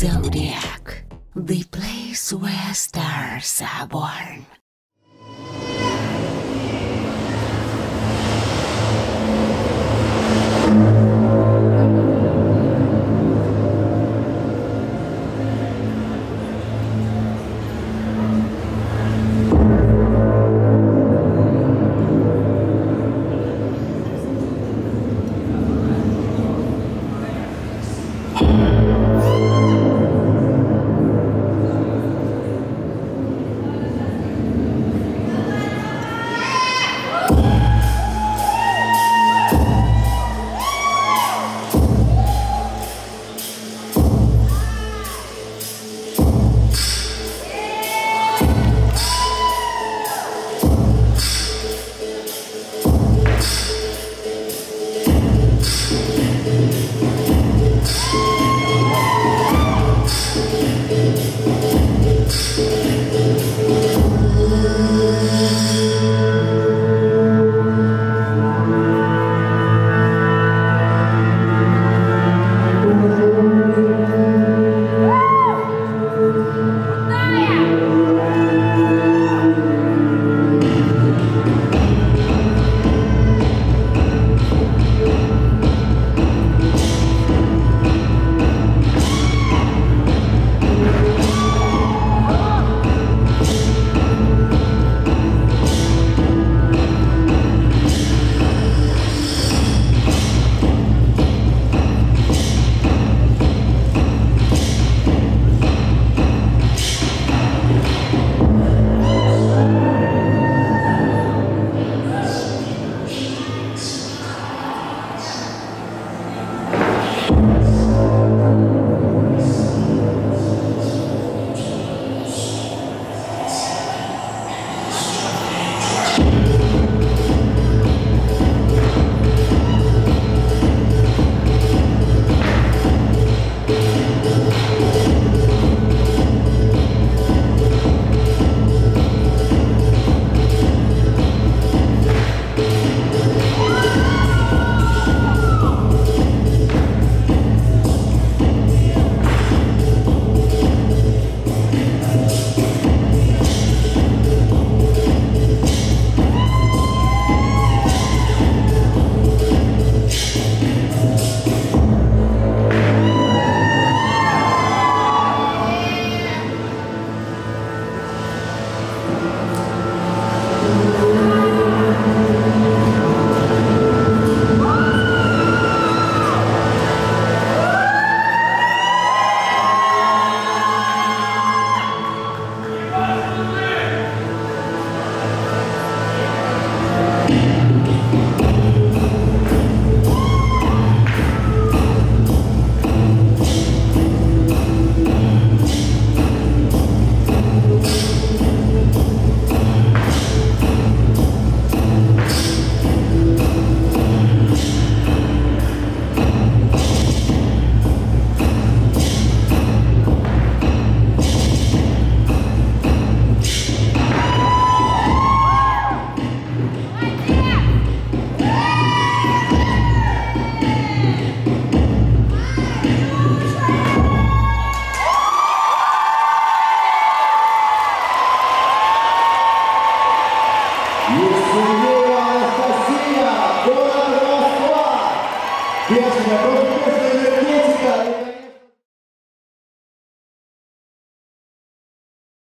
Zodiac, the place where stars are born. E essa é a nossa